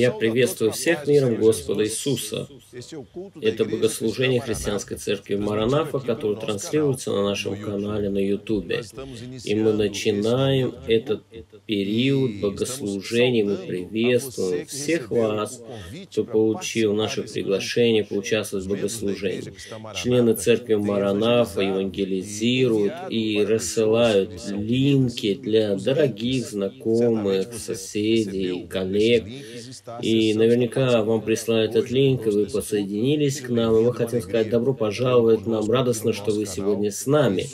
Я приветствую всех миром Господа Иисуса. Это богослужение Христианской Церкви Маранафа, которое транслируется на нашем канале на Ютубе. И мы начинаем этот период богослужения. Мы приветствуем всех вас, кто получил наше приглашение поучаствовать в богослужении. Члены Церкви Маранафа евангелизируют и рассылают линки для дорогих, знакомых, соседей, коллег. И наверняка вам прислали этот линк, и вы подсоединились к нам, и мы хотим сказать добро пожаловать нам. Радостно, что вы сегодня с нами,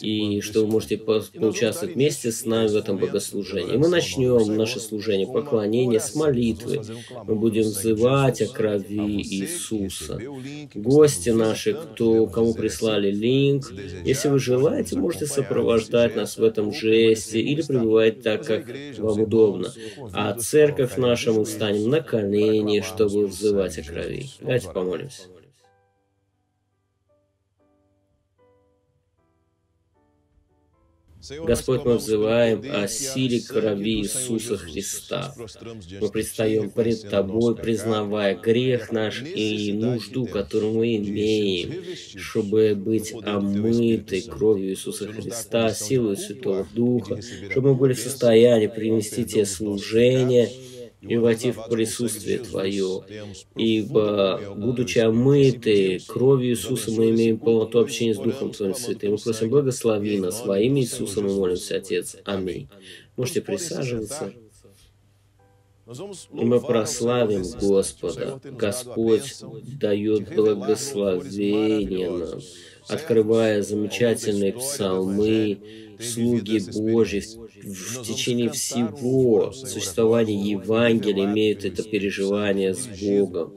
и что вы можете по поучаствовать вместе с нами в этом богослужении. мы начнем наше служение поклонения с молитвы. Мы будем взывать о крови Иисуса. Гости наши, кто, кому прислали линк, если вы желаете, можете сопровождать нас в этом жесте или пребывать так, как вам удобно. А церковь наша мы станем на колени, чтобы взывать о крови. Давайте помолимся. Господь, мы взываем о силе крови Иисуса Христа. Мы предстаем пред Тобой, признавая грех наш и нужду, которую мы имеем, чтобы быть омыты кровью Иисуса Христа, силой Святого Духа, чтобы мы были в состоянии принести Тебе служение, и войти в присутствие Твое. Ибо, будучи омыты кровью Иисуса, мы имеем полноту общения с Духом Твоим Святым. Мы просим, благослови нас. Во имя Иисуса мы молимся, Отец. Аминь. Можете присаживаться. И мы прославим Господа. Господь дает благословение нам, открывая замечательные псалмы, слуги Божьи в течение всего существования Евангелия имеют это переживание с Богом.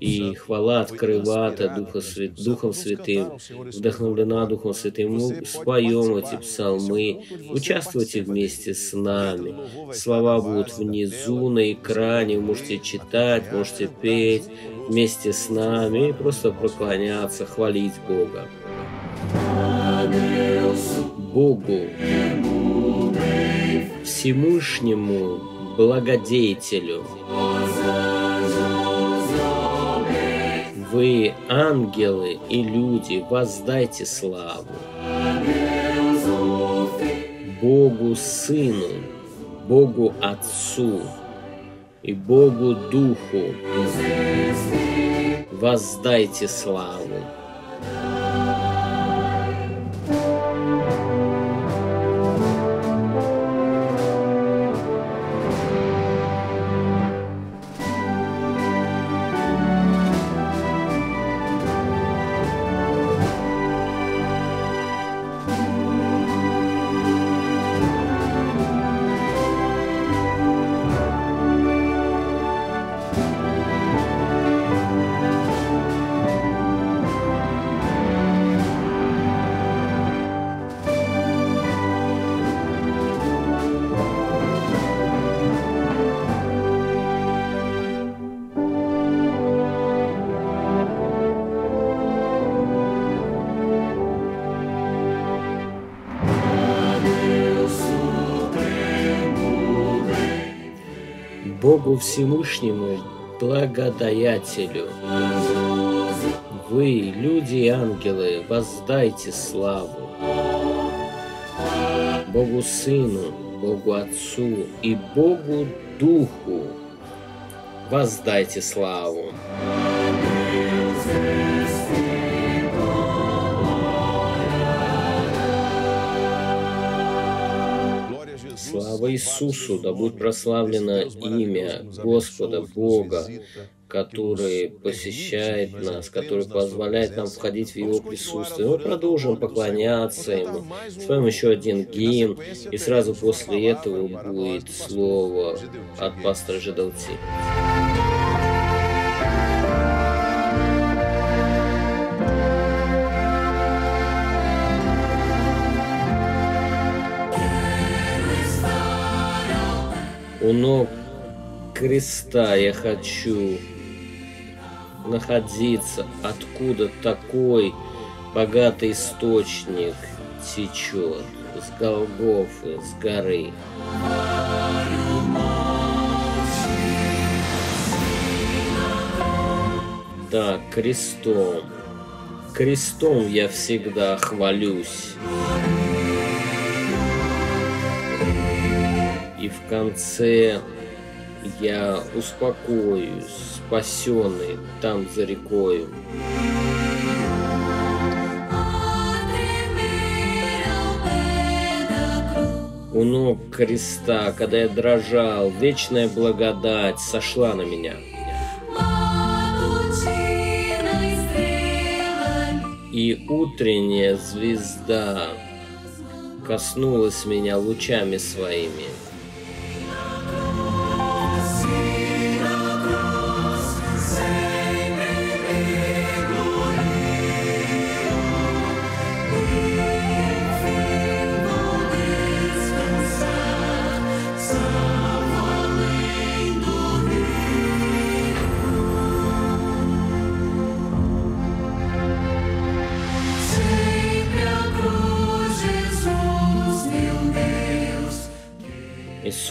И хвала открывата Духа Свят... Духом Святым, вдохновлена Духом Святым. Мы споем эти псалмы, участвуйте вместе с нами. Слова будут внизу на экране, вы можете читать, можете петь вместе с нами и просто проклоняться, хвалить Бога. Богу, Всемышнему Благодетелю. Вы, ангелы и люди, воздайте славу. Богу Сыну, Богу Отцу и Богу Духу воздайте славу. Богу Всемышнему, благодаятелю. Вы, люди и ангелы, воздайте славу. Богу Сыну, Богу Отцу и Богу Духу воздайте славу. Слава Иисусу, да будет прославлено имя Господа Бога, который посещает нас, который позволяет нам входить в Его присутствие. Мы продолжим поклоняться Ему. Споем еще один гимн, и сразу после этого будет слово от пастора Жидалци. У ног креста я хочу находиться, откуда такой богатый источник течет с Голгофы, с горы. Да, крестом. Крестом я всегда хвалюсь. В конце я успокоюсь, спасенный там за рекою. У ног креста, когда я дрожал, вечная благодать сошла на меня. И утренняя звезда коснулась меня лучами своими.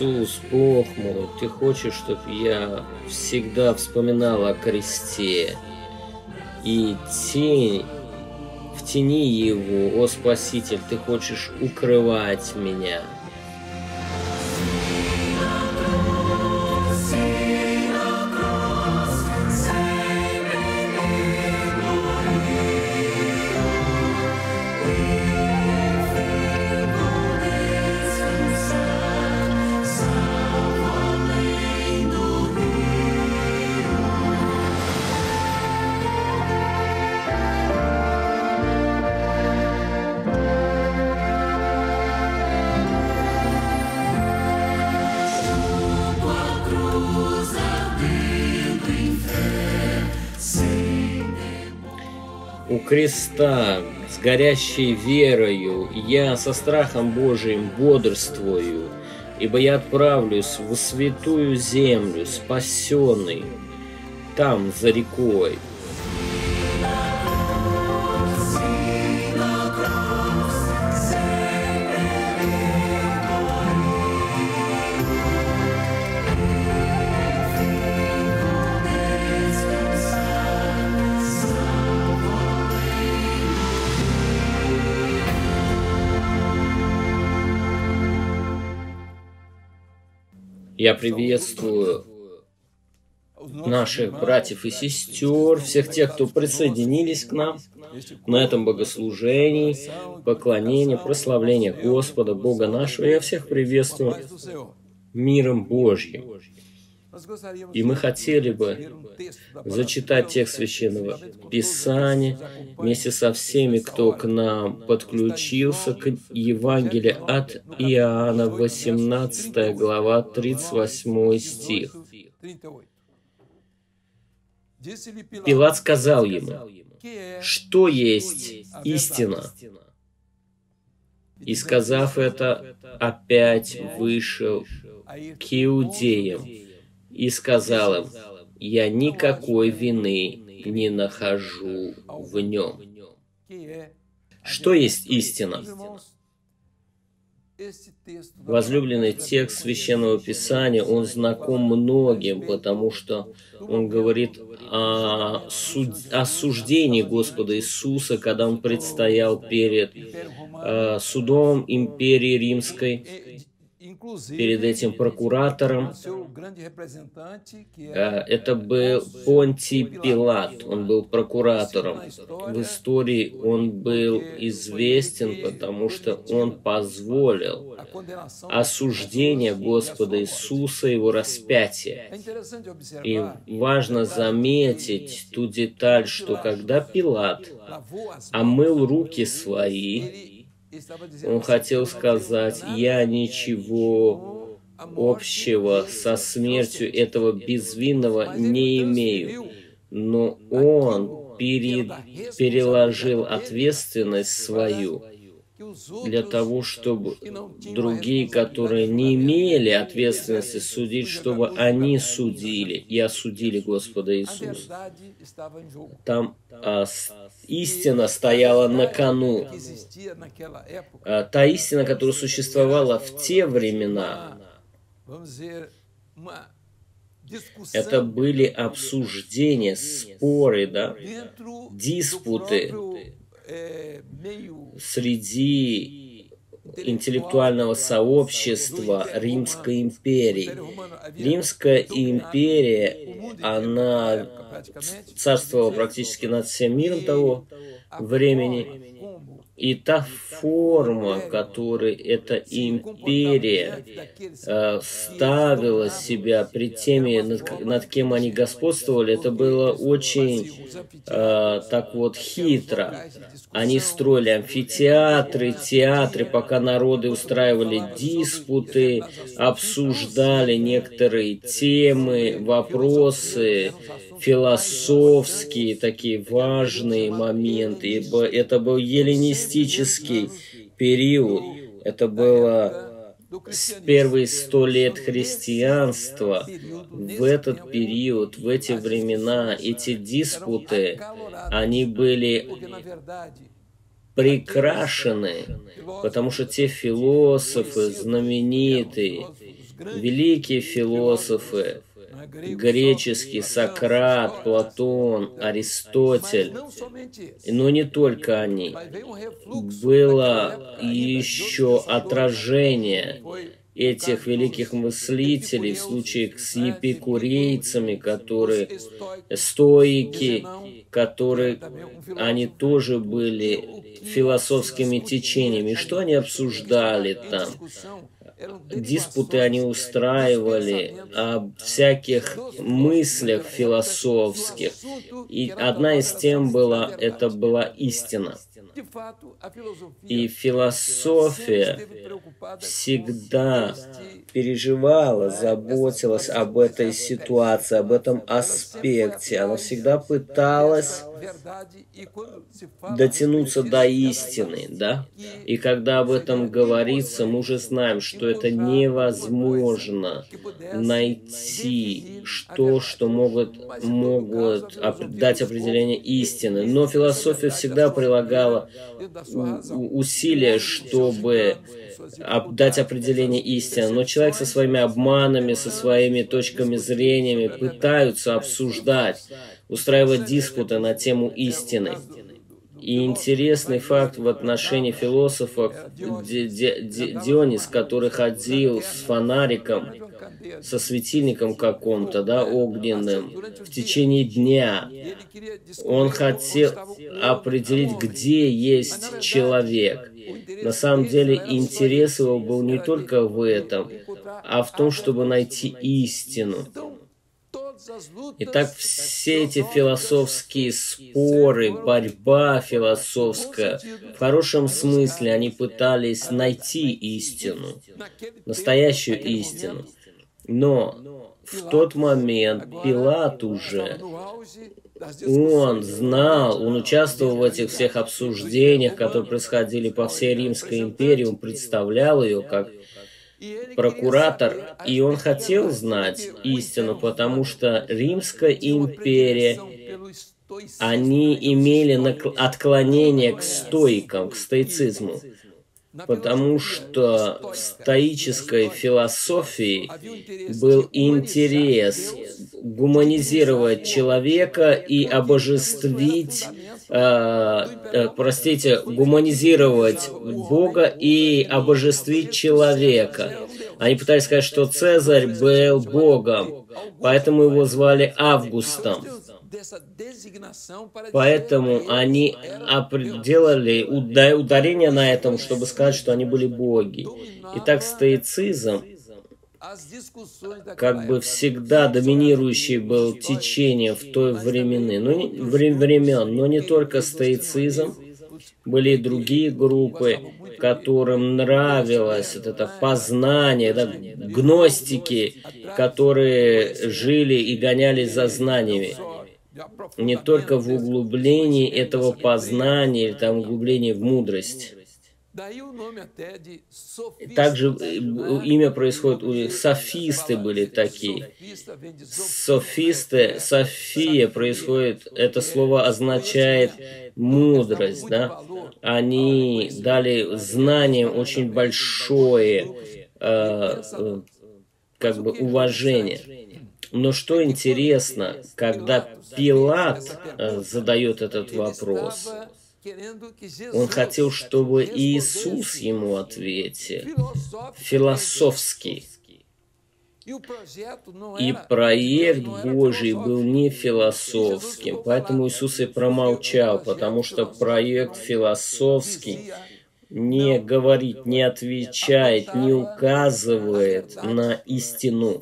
Иисус, Бог мой, Ты хочешь, чтобы я всегда вспоминал о кресте и тень, в тени Его, о Спаситель, Ты хочешь укрывать меня. Креста с горящей верою я со страхом Божиим бодрствую, ибо я отправлюсь в святую землю, спасенный, там, за рекой. Я приветствую наших братьев и сестер, всех тех, кто присоединились к нам на этом богослужении, поклонении, прославлении Господа, Бога нашего. Я всех приветствую миром Божьим. И мы хотели бы зачитать текст Священного Писания вместе со всеми, кто к нам подключился к Евангелию от Иоанна, 18 глава, 38 стих. Пилат сказал ему, что есть истина? И сказав это, опять вышел к иудеям и сказал им, «Я никакой вины не нахожу в нем». Что есть истина? Возлюбленный текст Священного Писания, он знаком многим, потому что он говорит о суд... осуждении Господа Иисуса, когда он предстоял перед э, судом империи Римской, перед этим прокуратором. Это был Понтий Пилат, он был прокуратором. В истории он был известен, потому что он позволил осуждение Господа Иисуса, его распятие. И важно заметить ту деталь, что когда Пилат омыл руки свои, он хотел сказать, я ничего общего со смертью этого безвинного не имею, но он перед, переложил ответственность свою для того, чтобы другие, которые не имели ответственности судить, чтобы они судили. И осудили Господа Иисуса. Там а, истина стояла на кону. А, та истина, которая существовала в те времена, Это были обсуждения, споры, да, диспуты среди интеллектуального сообщества Римской империи. Римская империя, она царствовала практически над всем миром того времени, и та форма, которой эта империя э, ставила себя при теме, над, над кем они господствовали, это было очень э, так вот хитро. Они строили амфитеатры, театры, пока народы устраивали диспуты, обсуждали некоторые темы, вопросы, философские такие важные моменты. Ибо это был эллинистический период. Это было первые сто лет христианства, в этот период, в эти времена, эти диспуты, они были прикрашены, потому что те философы знаменитые, великие философы, греческий Сократ, Платон, Аристотель, но не только они. Было еще отражение этих великих мыслителей в случае с епикурейцами, которые стоики, которые они тоже были философскими течениями. Что они обсуждали там? Диспуты они устраивали о всяких мыслях философских. И одна из тем была, это была истина. И философия всегда переживала, заботилась об этой ситуации, об этом аспекте. Она всегда пыталась дотянуться до истины, да? И когда об этом говорится, мы уже знаем, что это невозможно найти что, что могут, могут дать определение истины. Но философия всегда прилагала усилия, чтобы дать определение истины. Но человек со своими обманами, со своими точками зрения пытаются обсуждать, устраивать диспуты на тему истины. И интересный факт в отношении философов Дионис, который ходил с фонариком, со светильником каком-то, да, огненным, в течение дня. Он хотел определить, где есть человек. На самом деле интерес его был не только в этом, а в том, чтобы найти истину. Итак, все эти философские споры, борьба философская, в хорошем смысле они пытались найти истину, настоящую истину. Но в тот момент Пилат уже, он знал, он участвовал в этих всех обсуждениях, которые происходили по всей Римской империи, он представлял ее как прокуратор, и он хотел знать истину, потому что Римская империя, они имели отклонение к стоикам, к стоицизму. Потому что в стоической философии был интерес гуманизировать человека и обожествить, э, э, простите, гуманизировать Бога и обожествить человека. Они пытались сказать, что Цезарь был Богом, поэтому его звали Августом. Поэтому они делали ударение на этом, чтобы сказать, что они были боги. Итак, стоицизм как бы всегда доминирующий был течение в той времены, ну, не, времен, но не только стоицизм, были и другие группы, которым нравилось вот это познание, да, гностики, которые жили и гонялись за знаниями не только в углублении этого познания или там углублении в мудрость. Также э, имя происходит, у софисты были такие. Софисты, София происходит, это слово означает мудрость, да? Они дали знаниям очень большое, э, э как бы, уважение. Но что интересно, когда Пилат э, задает этот вопрос, он хотел, чтобы Иисус ему ответил, философский. И проект Божий был не философским, поэтому Иисус и промолчал, потому что проект философский не говорит, не отвечает, не указывает на истину.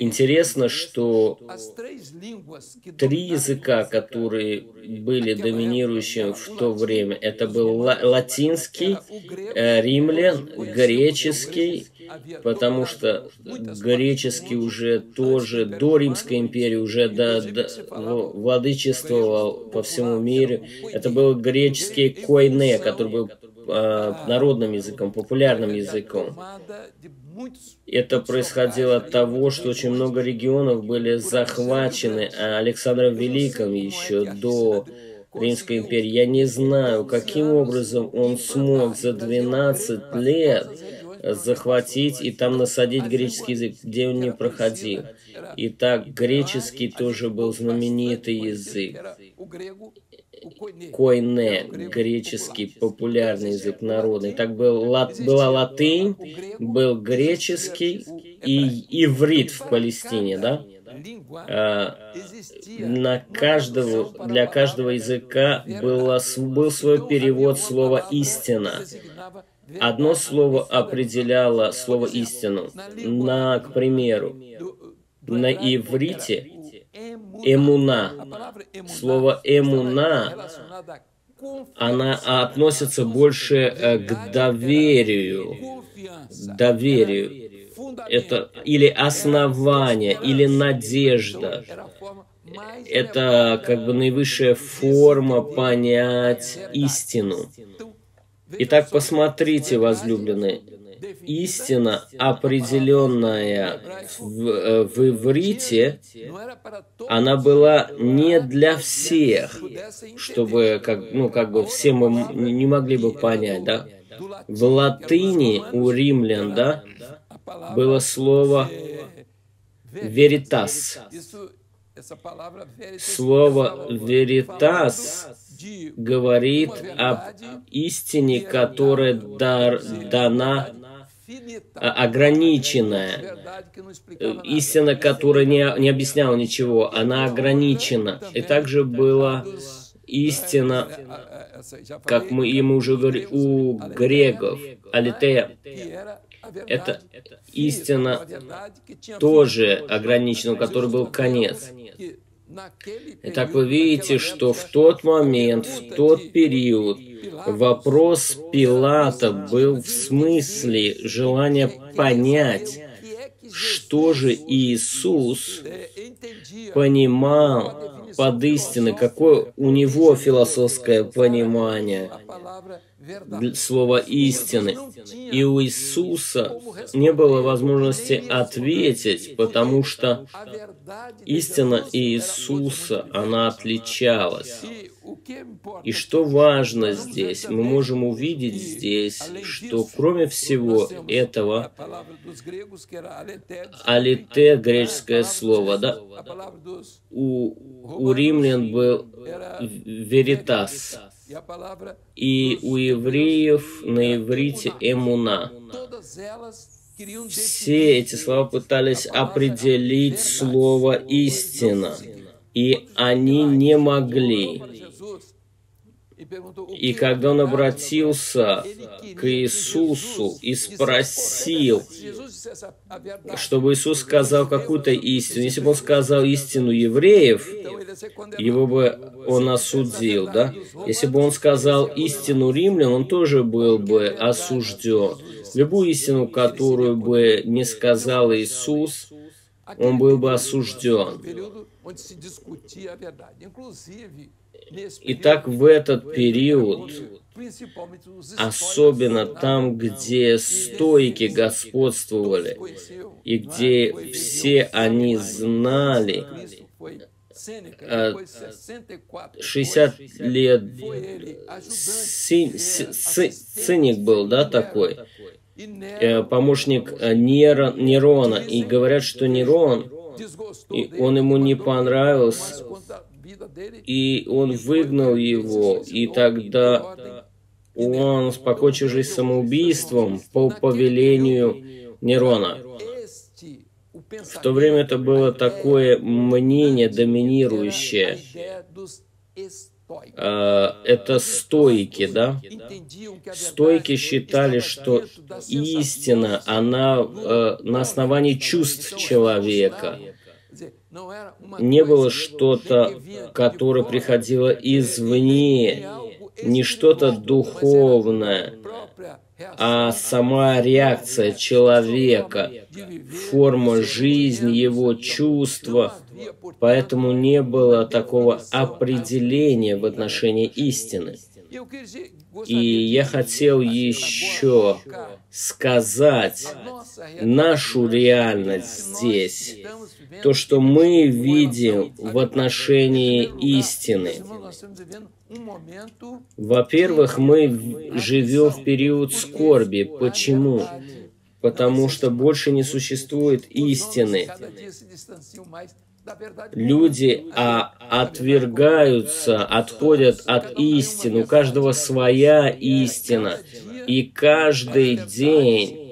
Интересно, что три языка, которые были доминирующими в то время, это был латинский, э, римлян, греческий, потому что греческий уже тоже до Римской империи уже до, до, владычествовал по всему миру. Это был греческий койне, который был э, народным языком, популярным языком. Это происходило от того, что очень много регионов были захвачены Александром Великим еще до Римской империи. Я не знаю, каким образом он смог за 12 лет захватить и там насадить греческий язык, где он не проходил. Итак, греческий тоже был знаменитый язык. Койне, греческий популярный язык народный. Так был, лат, была латынь, был греческий и иврит в Палестине, да? А, на каждого, для каждого языка было, был свой перевод слова «истина». Одно слово определяло слово «истину». На, к примеру, на иврите эмуна. Слово эмуна, она относится больше э, к доверию. Доверию. Это или основание, или надежда. Это как бы наивысшая форма понять истину. Итак, посмотрите, возлюбленные, истина, определенная в, э, в иврите, она была не для всех, чтобы, как, ну, как бы все мы не могли бы понять, да? В латыни у римлян, да, было слово «veritas». Слово «veritas» говорит об истине, которая дар, дана ограниченная. Истина, которая не, не объясняла ничего, она ограничена. И также была истина, как мы ему уже говорили, у греков, алитея. Это истина тоже ограничена, у которой был конец. Итак, вы видите, что в тот момент, в тот период, вопрос Пилата был в смысле желания понять, что же Иисус понимал под истиной, какое у него философское понимание слова истины. И у Иисуса не было возможности ответить, потому что истина Иисуса, она отличалась. И что важно здесь, мы можем увидеть здесь, что кроме всего этого, алите, греческое слово, да, у, у римлян был веритас, и у евреев на иврите эмуна. Все эти слова пытались определить слово «истина», и они не могли. И когда он обратился к Иисусу и спросил, чтобы Иисус сказал какую-то истину, если бы он сказал истину евреев, его бы он осудил, да? Если бы он сказал истину римлян, он тоже был бы осужден. Любую истину, которую бы не сказал Иисус, он был бы осужден. Итак, в этот период, особенно там, где стойки господствовали, и где все они знали, 60 лет циник был, да, такой, э, помощник э, Нерона, и говорят, что Нерон, и он ему не понравился, и он выгнал его, и тогда он покончил жизнь самоубийством по повелению Нерона. В то время это было такое мнение доминирующее. А, это стойки, да? Стойки считали, что истина, она э, на основании чувств человека. Не было что-то, которое приходило извне, не что-то духовное, а сама реакция человека, форма жизни, его чувства. Поэтому не было такого определения в отношении истины. И я хотел еще сказать нашу реальность здесь, то, что мы видим в отношении истины. Во-первых, мы живем в период скорби. Почему? Потому что больше не существует истины. Люди а, отвергаются, отходят от истины. У каждого своя истина. И каждый день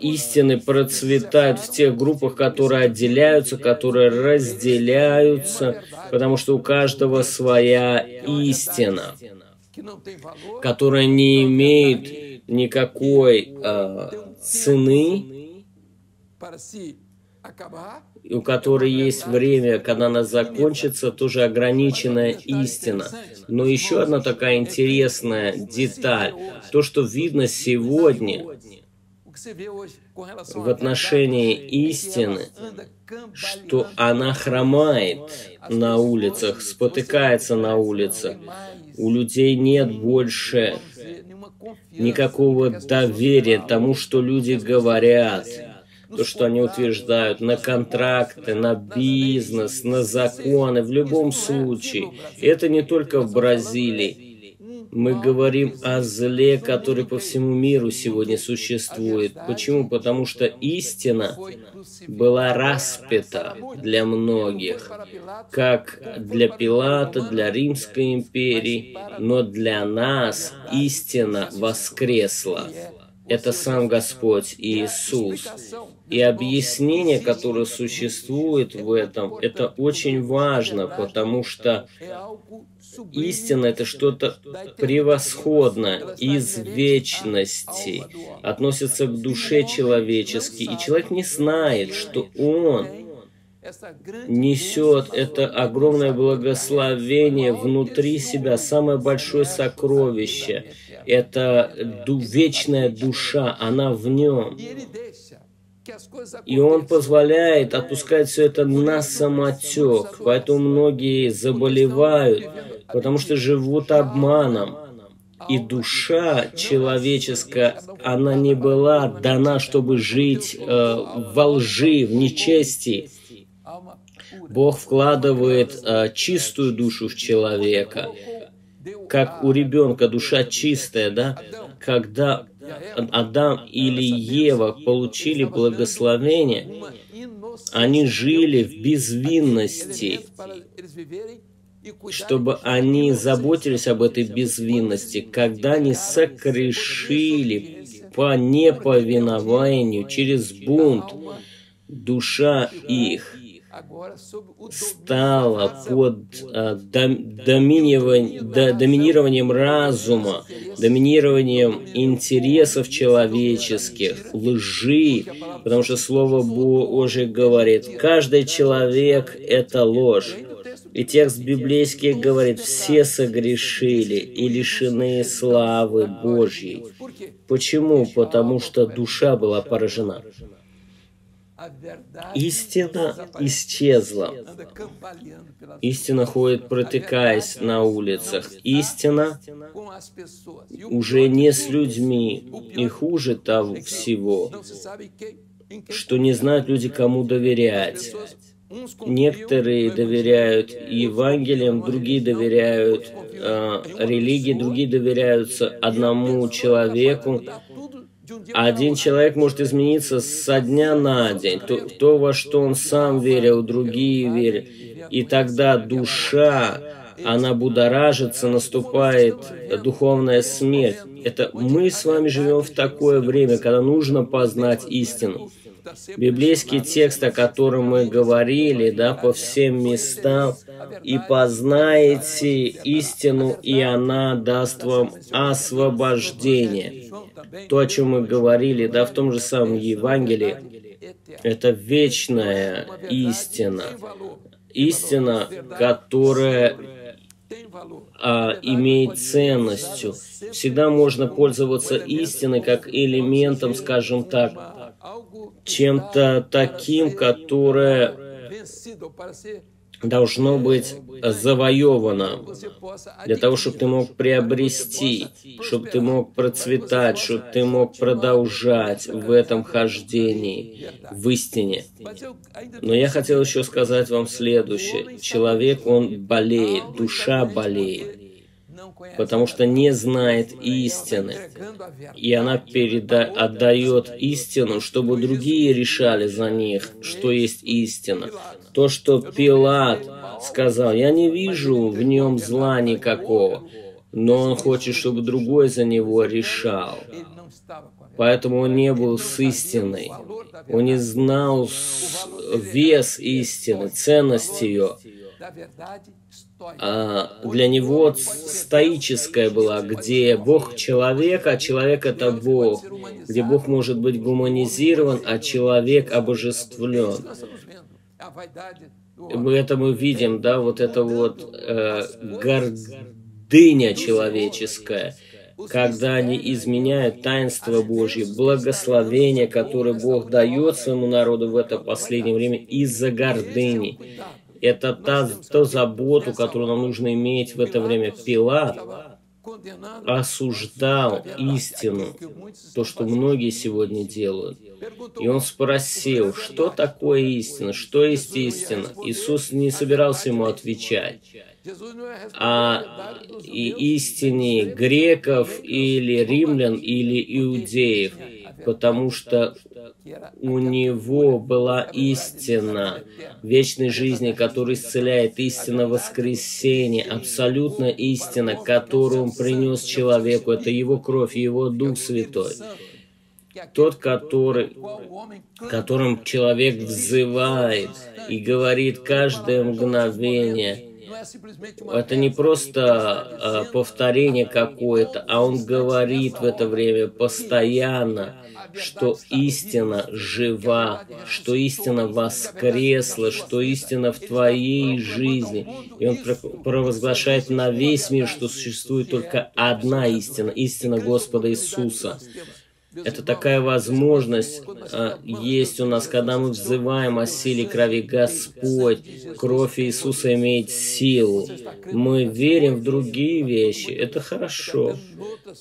истины процветают в тех группах, которые отделяются, которые разделяются, потому что у каждого своя истина, которая не имеет никакой э, цены, у которой есть время, когда она закончится, тоже ограниченная истина. Но еще одна такая интересная деталь, то, что видно сегодня в отношении истины, что она хромает на улицах, спотыкается на улицах. У людей нет больше никакого доверия тому, что люди говорят то, что они утверждают, на контракты, на бизнес, на законы, в любом случае. Это не только в Бразилии. Мы говорим о зле, который по всему миру сегодня существует. Почему? Потому что истина была распята для многих, как для Пилата, для Римской империи, но для нас истина воскресла это сам Господь Иисус. И объяснение, которое существует в этом, это очень важно, потому что истина – это что-то превосходное из вечности, относится к душе человеческой, и человек не знает, что он несет это огромное благословение внутри себя, самое большое сокровище. Это вечная душа, она в нем. И он позволяет отпускать все это на самотек. Поэтому многие заболевают, потому что живут обманом. И душа человеческая, она не была дана, чтобы жить э, во лжи, в нечестии. Бог вкладывает э, чистую душу в человека, как у ребенка душа чистая, да? Когда Адам или Ева получили благословение, они жили в безвинности, чтобы они заботились об этой безвинности, когда они сокрешили по неповинованию через бунт. душа их стала под а, доминированием разума, доминированием интересов человеческих, лжи, потому что Слово Божие говорит, каждый человек – это ложь. И текст библейский говорит, все согрешили и лишены славы Божьей. Почему? Потому что душа была поражена. Истина исчезла. Истина ходит, протыкаясь на улицах. Истина уже не с людьми. И хуже того всего, что не знают люди, кому доверять. Некоторые доверяют Евангелиям, другие доверяют э, религии, другие доверяются одному человеку, Один человек может измениться со дня на день. То, то во что он сам верил, другие верят. И тогда душа, она будоражится, наступает духовная смерть. Это мы с вами живем в такое время, когда нужно познать истину. Библейский текст, о котором мы говорили, да, по всем местам, «И познаете истину, и она даст вам освобождение». То, о чем мы говорили, да, в том же самом Евангелии, это вечная истина. Истина, которая а, имеет ценностью. Всегда можно пользоваться истиной как элементом, скажем так, чем-то таким, которое должно быть завоевано для того, чтобы ты мог приобрести, чтобы ты мог процветать, чтобы ты мог продолжать в этом хождении, в истине. Но я хотел еще сказать вам следующее. Человек, он болеет, душа болеет потому что не знает истины. И она переда отдает истину, чтобы другие решали за них, что есть истина. То, что Пилат сказал, я не вижу в нем зла никакого, но он хочет, чтобы другой за него решал. Поэтому он не был с истиной. Он не знал вес истины, ценность ее для него стоическая была, где Бог человек, а человек это Бог, где Бог может быть гуманизирован, а человек обожествлен. Мы это мы видим, да, вот это вот э, гордыня человеческая, когда они изменяют таинство Божье, благословение, которое Бог дает своему народу в это последнее время из-за гордыни. Это та, та заботу, которую нам нужно иметь в это время. Пилат осуждал истину, то, что многие сегодня делают. И он спросил, что такое истина, что есть истина. Иисус не собирался ему отвечать. О истине греков или римлян или иудеев, потому что у него была истина вечной жизни, которая исцеляет, истина воскресения, абсолютно истина, которую он принес человеку. Это его кровь, его Дух Святой. Тот, который, которым человек взывает и говорит каждое мгновение – это не просто э, повторение какое-то, а он говорит в это время постоянно, что истина жива, что истина воскресла, что истина в твоей жизни. И он провозглашает на весь мир, что существует только одна истина, истина Господа Иисуса. Это такая возможность а, есть у нас, когда мы взываем о силе крови Господь. Кровь Иисуса имеет силу. Мы верим в другие вещи. Это хорошо.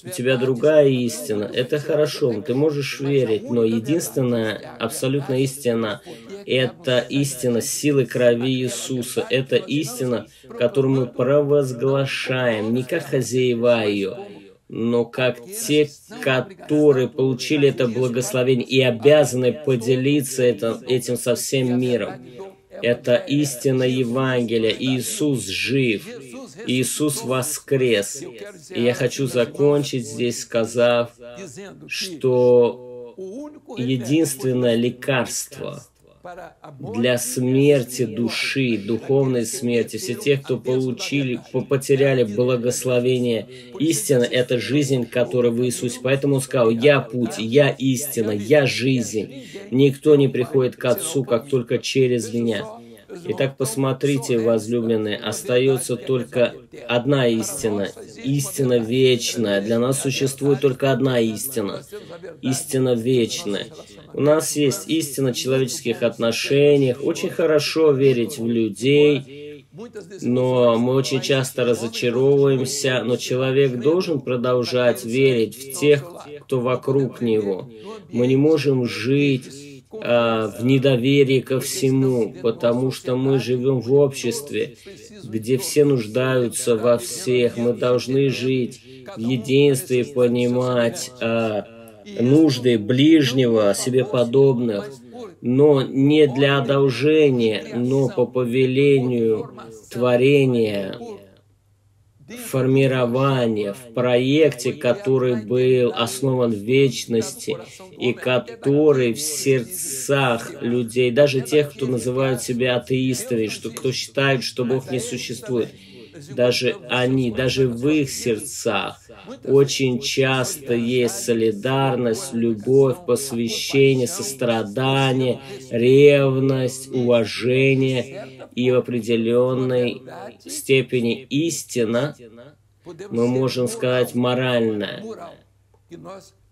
У тебя другая истина. Это хорошо. Ты можешь верить, но единственная абсолютная истина – это истина силы крови Иисуса. Это истина, которую мы провозглашаем, не как хозяева ее, но как те, которые получили это благословение и обязаны поделиться это, этим со всем миром. Это истина Евангелия. Иисус жив. Иисус воскрес. И я хочу закончить здесь, сказав, что единственное лекарство – для смерти души, духовной смерти. Все те, кто получили, потеряли благословение истины, это жизнь, которая в Иисусе. Поэтому он сказал, я путь, я истина, я жизнь. Никто не приходит к Отцу, как только через меня. Итак, посмотрите, возлюбленные, остается только одна истина, истина вечная. Для нас существует только одна истина, истина вечная. У нас есть истина в человеческих отношениях, очень хорошо верить в людей, но мы очень часто разочаровываемся, но человек должен продолжать верить в тех, кто вокруг него. Мы не можем жить а, в недоверии ко всему, потому что мы живем в обществе, где все нуждаются во всех. Мы должны жить в единстве и понимать, а, нужды ближнего, себе подобных, но не для одолжения, но по повелению творения, формирования, в проекте, который был основан в вечности и который в сердцах людей, даже тех, кто называют себя атеистами, что, кто считает, что Бог не существует, даже они, даже в их сердцах очень часто есть солидарность, любовь, посвящение, сострадание, ревность, уважение и в определенной степени истина, мы можем сказать моральная,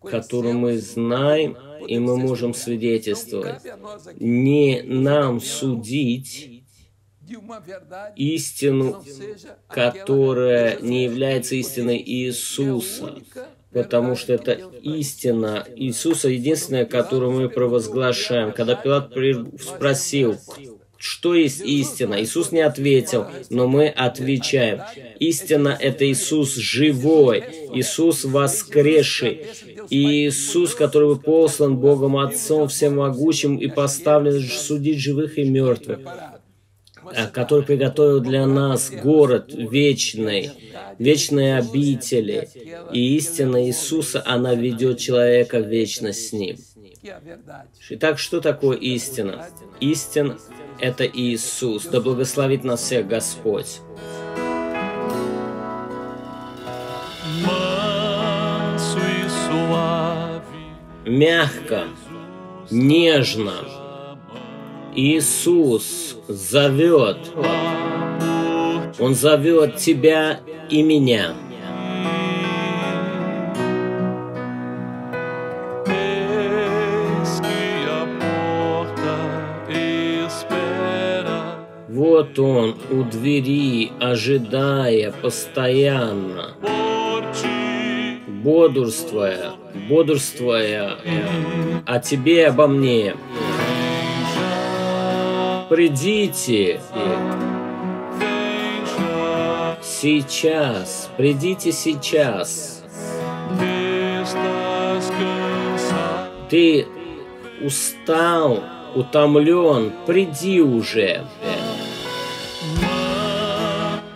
которую мы знаем, и мы можем свидетельствовать. Не нам судить, истину, которая не является истиной Иисуса, потому что это истина. Иисуса, единственная, которую мы провозглашаем. Когда Пилат спросил, что есть истина? Иисус не ответил, но мы отвечаем. Истина – это Иисус живой, Иисус воскресший, Иисус, который был послан Богом Отцом Всемогущим и поставлен судить живых и мертвых. Э, который приготовил для нас город вечный, вечные обители. И истина Иисуса, она ведет человека в вечность с Ним. Итак, что такое истина? Истина – это Иисус. Да благословит нас всех Господь. Мягко, нежно, Иисус зовет. Он зовет тебя и меня. Вот он у двери, ожидая постоянно, бодрствуя, бодрствуя о тебе и обо мне. Придите. Сейчас. Придите сейчас. Ты устал, утомлен, приди уже.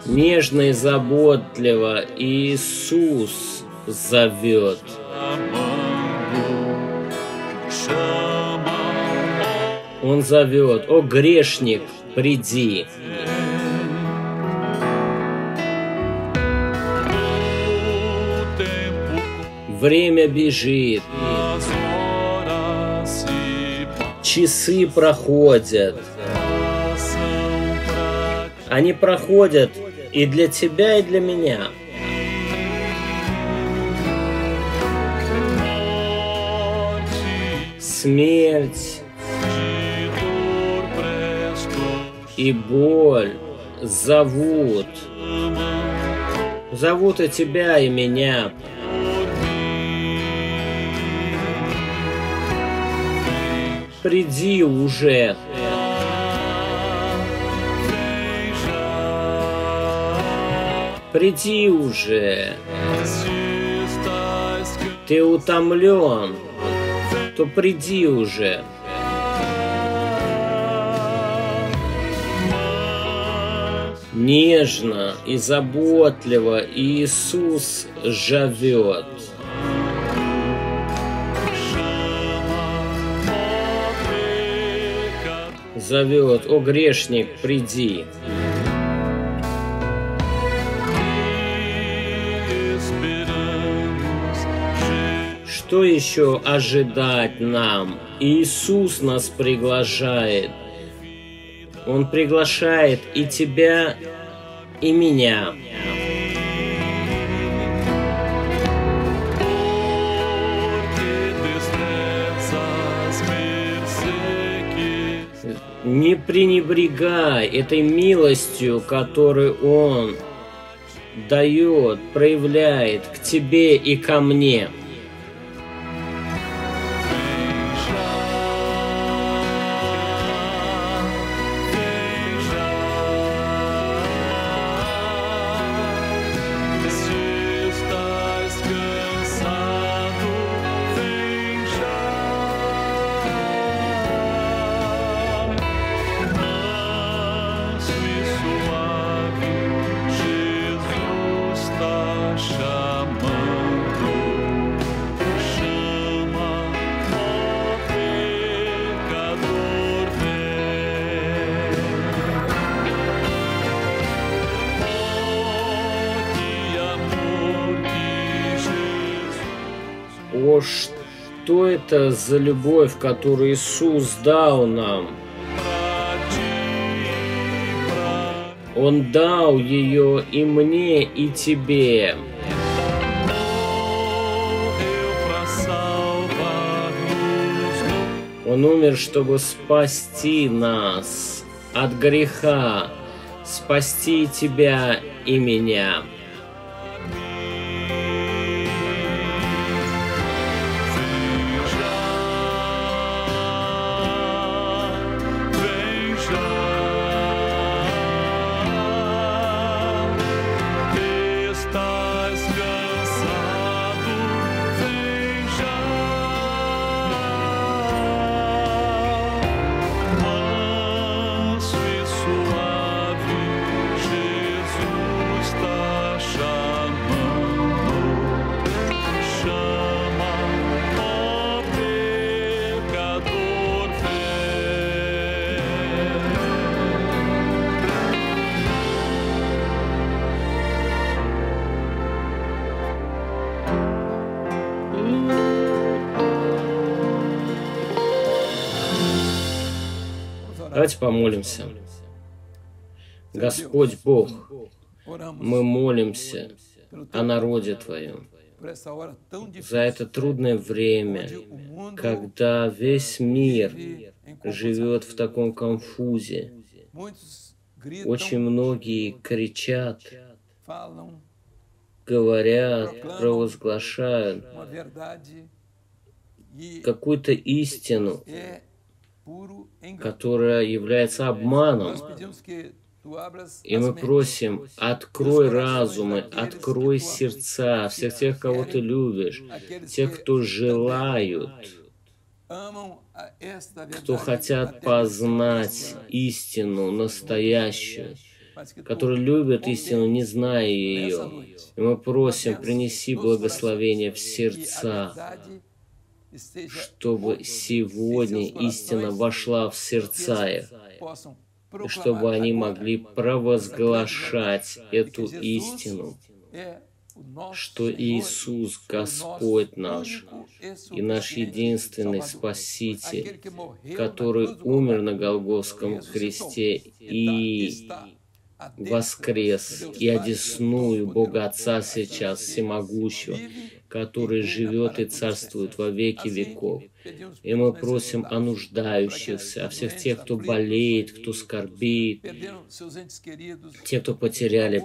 Нежно и заботливо Иисус зовет. Он зовет, «О грешник, приди!» Время бежит. Часы проходят. Они проходят и для тебя, и для меня. Смерть, и боль зовут. Зовут и тебя, и меня. Приди уже. Приди уже. Ты утомлен, то приди уже. Нежно и заботливо Иисус живет. Зовет, о грешник, приди. Что еще ожидать нам? Иисус нас приглашает. Он приглашает и тебя, и меня. Не пренебрегай этой милостью, которую Он дает, проявляет к тебе и ко мне. За любовь, которую Иисус дал нам? Он дал ее и мне, и тебе. Он умер, чтобы спасти нас от греха, спасти тебя и меня. Давайте помолимся. Господь Бог, мы молимся о народе Твоем за это трудное время, когда весь мир живет в таком конфузе. Очень многие кричат, говорят, провозглашают какую-то истину, которая является обманом. И мы просим, открой разумы, открой сердца всех тех, кого ты любишь, тех, кто желают, кто хотят познать истину настоящую, которые любят истину, не зная ее. И мы просим, принеси благословение в сердца, чтобы сегодня истина вошла в сердца их, и чтобы они могли провозглашать эту истину, что Иисус Господь наш и наш единственный Спаситель, который умер на Голгофском кресте и воскрес, и одесную Бога Отца сейчас всемогущего, который живет и царствует во веки веков. И мы просим о нуждающихся, о всех тех, кто болеет, кто скорбит, те, кто потеряли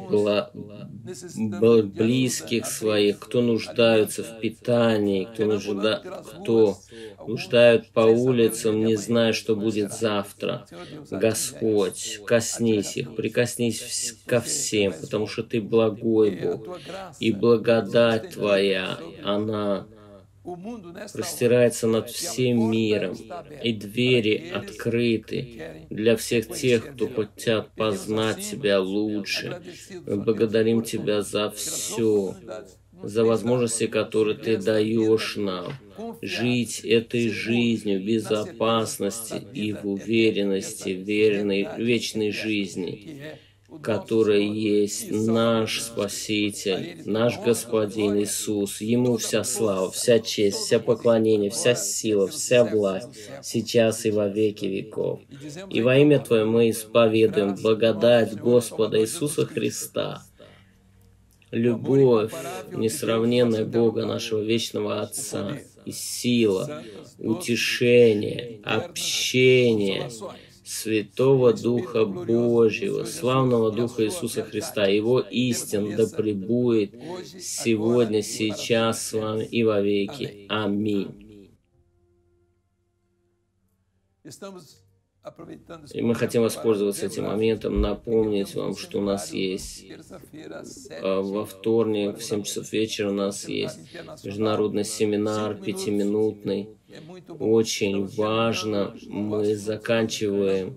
близких своих, кто нуждаются в питании, кто, нужда... кто нуждают по улицам, не зная, что будет завтра. Господь, коснись их, прикоснись ко всем, потому что Ты благой Бог, и благодать Твоя, она простирается над всем миром, и двери открыты для всех тех, кто хотят познать Тебя лучше. Мы благодарим Тебя за все, за возможности, которые Ты даешь нам, жить этой жизнью в безопасности и в уверенности верной вечной жизни который есть наш Спаситель, наш Господин Иисус. Ему вся слава, вся честь, вся поклонение, вся сила, вся власть, сейчас и во веки веков. И во имя Твое мы исповедуем благодать Господа Иисуса Христа, любовь несравненная Бога нашего вечного Отца, и сила, утешение, общение, Святого Духа Божьего, славного Духа Иисуса Христа, Его истин да пребудет сегодня, сейчас с вами и во веки. Аминь. И мы хотим воспользоваться этим моментом, напомнить вам, что у нас есть а, во вторник в 7 часов вечера у нас есть международный семинар пятиминутный, очень важно, мы заканчиваем,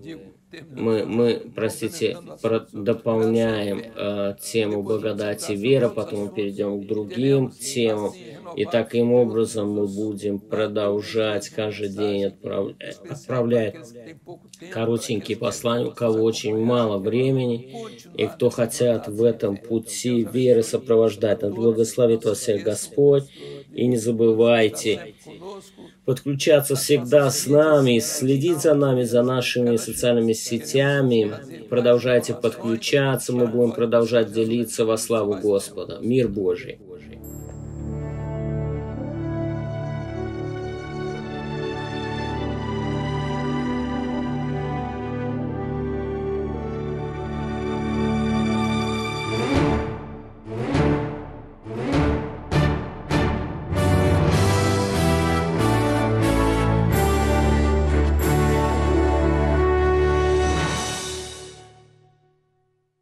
мы, мы простите, про, дополняем э, тему благодати вера, потом мы перейдем к другим темам, и таким образом мы будем продолжать каждый день отправ... отправлять коротенькие послания, у кого очень мало времени, и кто хотят в этом пути веры сопровождать. Благословит вас всех Господь И не забывайте подключаться всегда с нами, следить за нами, за нашими социальными сетями. Продолжайте подключаться, мы будем продолжать делиться во славу Господа. Мир Божий.